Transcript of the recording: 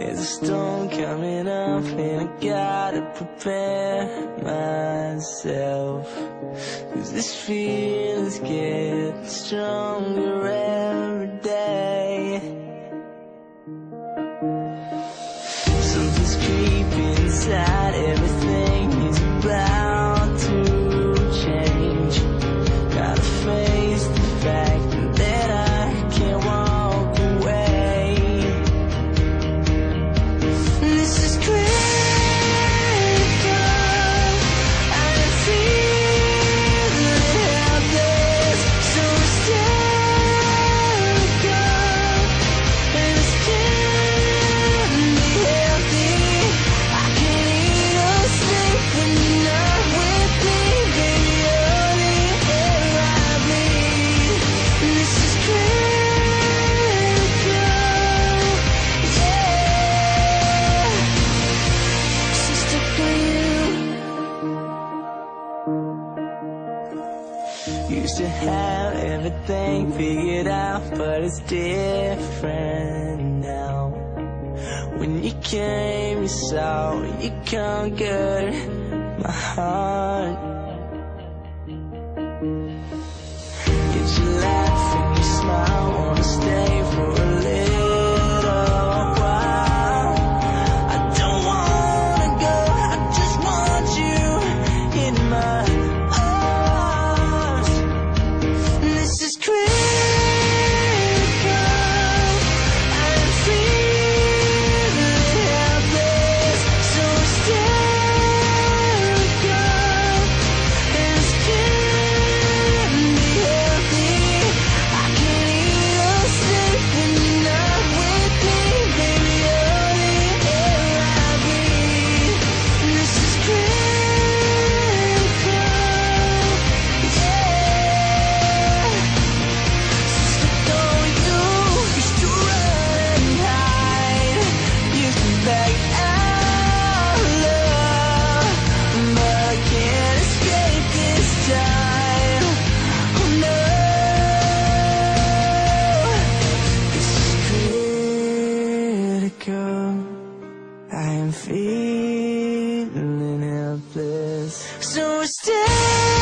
There's a storm coming up and I gotta prepare myself. Cause this feeling's getting stronger every day. Something's creeping inside, Used to have everything figured out, but it's different now. When you came, you saw, you conquered my heart. Did you laugh and you smile, wanna stay for a little? my feeling helpless. So stay.